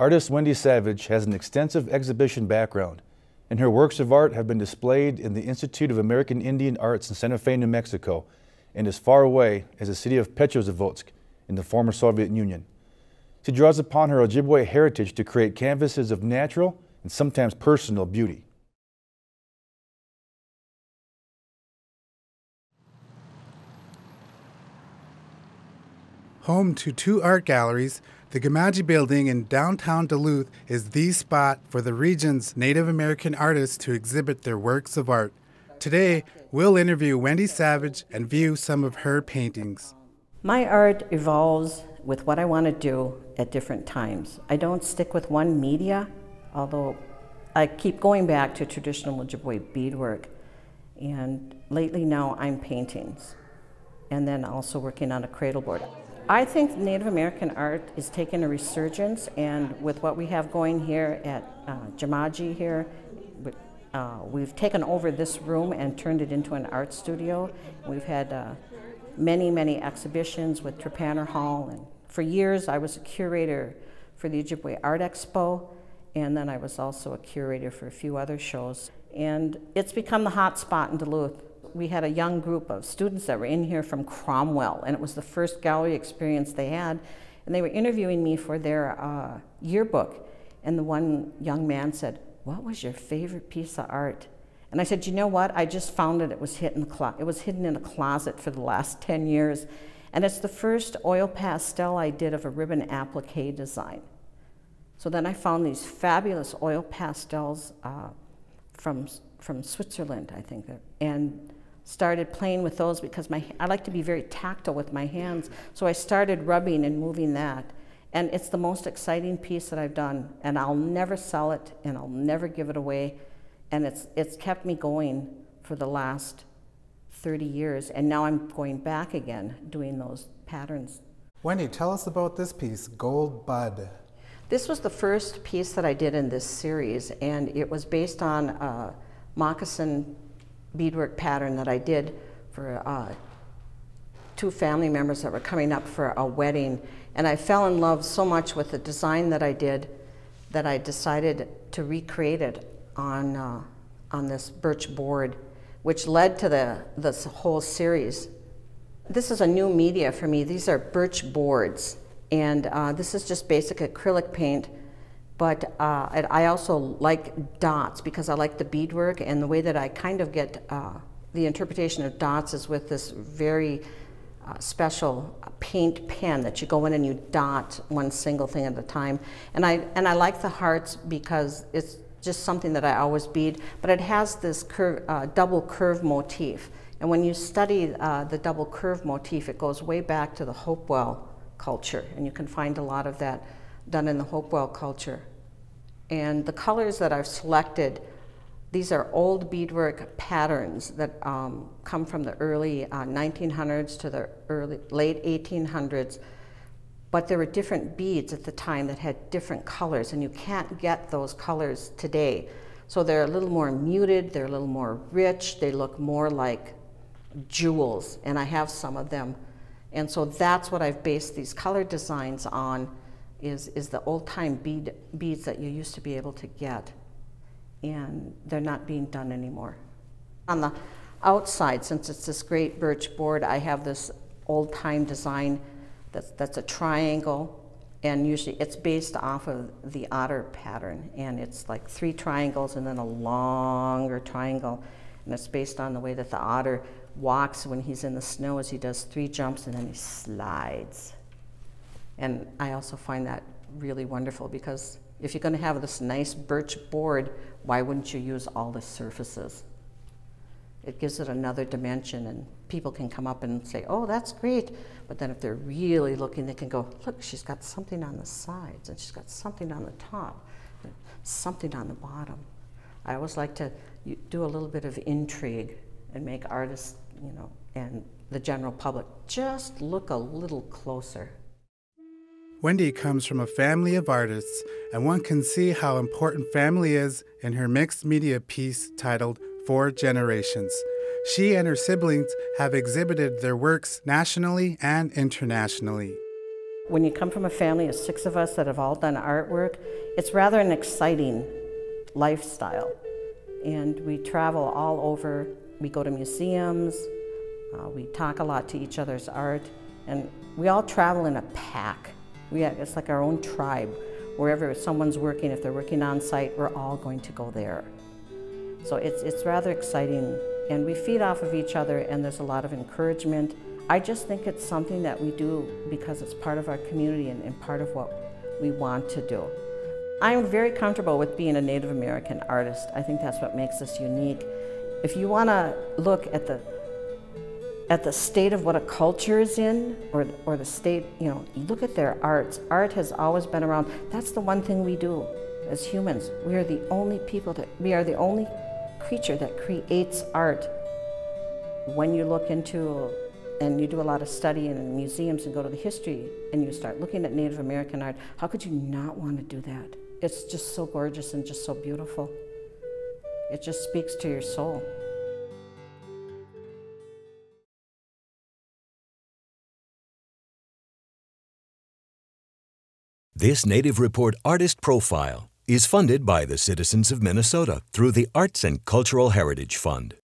Artist Wendy Savage has an extensive exhibition background, and her works of art have been displayed in the Institute of American Indian Arts in Santa Fe, New Mexico, and as far away as the city of Petrozavodsk in the former Soviet Union. She draws upon her Ojibwe heritage to create canvases of natural and sometimes personal beauty. Home to two art galleries, the Gimaajii Building in downtown Duluth is the spot for the region's Native American artists to exhibit their works of art. Today, we'll interview Wendy Savage and view some of her paintings. My art evolves with what I want to do at different times. I don't stick with one media, although I keep going back to traditional Ojibwe beadwork. And lately now I'm paintings, and then also working on a cradle board. I think Native American art is taking a resurgence, and with what we have going here at uh, Gimaajii here, uh, we've taken over this room and turned it into an art studio. We've had uh, many, many exhibitions with Trepanier Hall, and for years I was a curator for the Ojibwe Art Expo, and then I was also a curator for a few other shows. And it's become the hot spot in Duluth we had a young group of students that were in here from Cromwell, and it was the first gallery experience they had. And they were interviewing me for their uh, yearbook. And the one young man said, What was your favorite piece of art? And I said, You know what? I just found it. It was, hidden in the it was hidden in a closet for the last 10 years. And it's the first oil pastel I did of a ribbon applique design. So then I found these fabulous oil pastels uh, from, from Switzerland, I think. And started playing with those because my, I like to be very tactile with my hands. So I started rubbing and moving that. And it's the most exciting piece that I've done. And I'll never sell it and I'll never give it away. And it's, it's kept me going for the last 30 years. And now I'm going back again doing those patterns. Wendy, tell us about this piece, Gold Bud. This was the first piece that I did in this series, and it was based on a moccasin beadwork pattern that I did for uh, two family members that were coming up for a wedding. And I fell in love so much with the design that I did that I decided to recreate it on, uh, on this birch board, which led to the, this whole series. This is a new media for me. These are birch boards. And uh, this is just basic acrylic paint but uh, I also like dots because I like the beadwork and the way that I kind of get uh, the interpretation of dots is with this very uh, special paint pen that you go in and you dot one single thing at a time. And I, and I like the hearts because it's just something that I always bead, but it has this curve, uh, double curve motif. And when you study uh, the double curve motif, it goes way back to the Hopewell culture, and you can find a lot of that done in the Hopewell culture. And the colors that I've selected, these are old beadwork patterns that um, come from the early uh, 1900s to the early, late 1800s. But there were different beads at the time that had different colors, and you can't get those colors today. So they're a little more muted, they're a little more rich, they look more like jewels, and I have some of them. And so that's what I've based these color designs on is, is the old time bead, beads that you used to be able to get. And they're not being done anymore. On the outside, since it's this great birch board, I have this old time design that's, that's a triangle. And usually it's based off of the otter pattern. And it's like three triangles and then a longer triangle. And it's based on the way that the otter walks when he's in the snow as he does three jumps and then he slides. And I also find that really wonderful because if you're going to have this nice birch board, why wouldn't you use all the surfaces? It gives it another dimension, and people can come up and say, Oh, that's great. But then if they're really looking, they can go, Look, she's got something on the sides, and she's got something on the top, something on the bottom. I always like to do a little bit of intrigue and make artists, you know, and the general public just look a little closer. Wendy comes from a family of artists, and one can see how important family is in her mixed media piece titled Four Generations. She and her siblings have exhibited their works nationally and internationally. When you come from a family of six of us that have all done artwork, it's rather an exciting lifestyle. And we travel all over. We go to museums, uh, we talk a lot to each other's art, and we all travel in a pack. We have, it's like our own tribe. Wherever someone's working, if they're working on site, we're all going to go there. So it's, it's rather exciting, and we feed off of each other, and there's a lot of encouragement. I just think it's something that we do because it's part of our community and, and part of what we want to do. I'm very comfortable with being a Native American artist. I think that's what makes us unique. If you want to look at the at the state of what a culture is in, or, or the state, you know, look at their arts. Art has always been around. That's the one thing we do as humans. We are the only people that, we are the only creature that creates art. When you look into, and you do a lot of study in museums and go to the history, and you start looking at Native American art, how could you not want to do that? It's just so gorgeous and just so beautiful. It just speaks to your soul. This Native Report artist profile is funded by the citizens of Minnesota through the Arts and Cultural Heritage Fund.